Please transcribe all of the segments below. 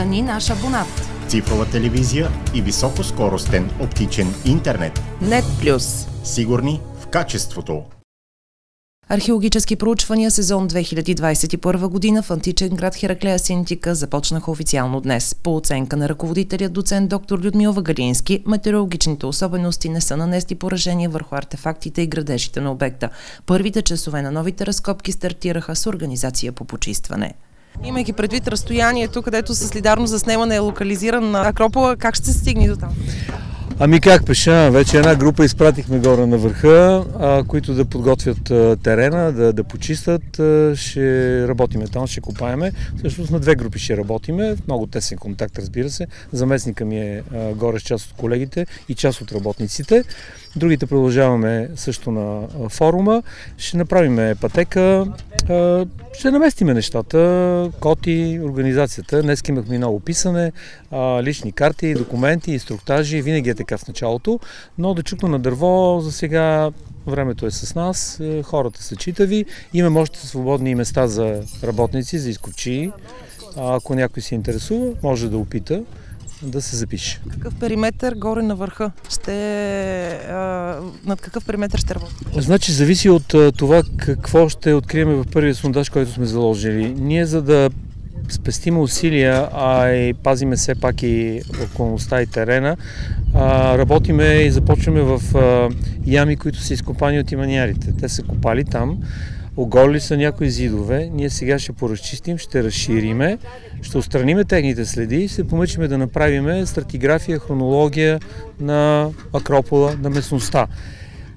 Стани наш абонат. Цифрова телевизия и високоскоростен оптичен интернет. Нет плюс. Сигурни в качеството. Археологически проучвания сезон 2021 година в античен град Хераклея Синтика започнаха официално днес. По оценка на ръководителя доцент доктор Людмил Вагалински, метеорологичните особености не са нанесли поражение върху артефактите и градежите на обекта. Първите часове на новите разкопки стартираха с организация по почистване. Имайки предвид разстоянието, където със солидарно заснемане е локализиран на Акропола, как ще се стигне до там? Ами как пеша? Вече една група изпратихме горе на върха, които да подготвят терена, да, да почистят. А, ще работиме там, ще копаеме. Всъщност на две групи ще работиме. Много тесен контакт, разбира се. Заместника ми е горе с част от колегите и част от работниците. Другите продължаваме също на а, форума. Ще направим пътека. Ще наместиме нещата, коти, организацията. Днес имахме много писане, лични карти, документи, инструктажи. Винаги е така в началото. Но да чукна на дърво, за сега времето е с нас, е, хората са читави. Имаме още свободни места за работници, за изкочи. Ако някой се интересува, може да опита да се запише. Какъв периметр горе на върха? Ще, а, над какъв периметр ще работи? Значи зависи от а, това какво ще открием в първия сондаж, който сме заложили. Ние за да спестим усилия, а и пазиме все пак и околността и терена, а, работиме и започваме в а, ями, които са изкопани от иманиарите. Те са копали там, оголили са някои зидове, ние сега ще поразчистим, ще разшириме, ще устраниме техните следи и се помъчиме да направиме стратиграфия, хронология на Акропола, на местността.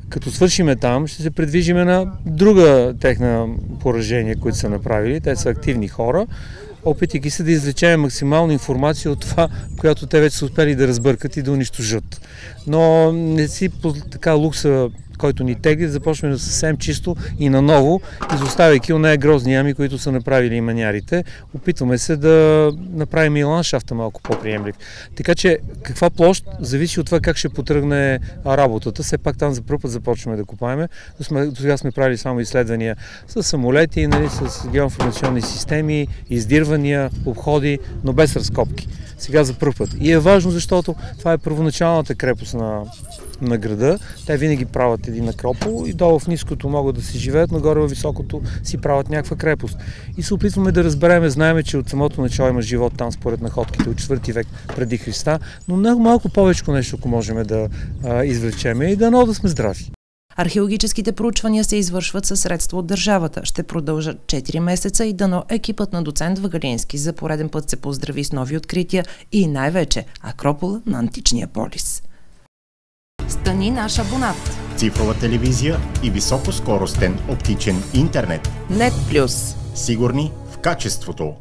Като свършиме там, ще се предвижиме на друга техна поражение, които са направили. Те са активни хора опитайки се да извлечем максимална информация от това, която те вече са успели да разбъркат и да унищожат. Но не си така лукса който ни тегли, започваме да съвсем чисто и наново, изоставяйки нея грозни ями, които са направили манярите. Опитваме се да направим и ландшафта малко по-приемлив. Така че каква площ зависи от това как ще потръгне работата. Все пак там за първ път започваме да копаеме. До сега сме правили само изследвания с самолети, нали, с геоинформационни системи, издирвания, обходи, но без разкопки. Сега за първ път. И е важно, защото това е първоначалната крепост на на града. Те винаги правят един акропол и долу в ниското могат да си живеят, нагоре във високото си правят някаква крепост. И се опитваме да разбереме, знаеме, че от самото начало има живот там според находките от 4 век преди Христа, но малко повече нещо, ако можем да а, извлечеме и да но да сме здрави. Археологическите проучвания се извършват със средства от държавата. Ще продължат 4 месеца и дано екипът на доцент Вагалински за пореден път се поздрави с нови открития и най-вече Акропола на античния полис. Стани наш абонат. Цифрова телевизия и високоскоростен оптичен интернет. Нет плюс. Сигурни в качеството.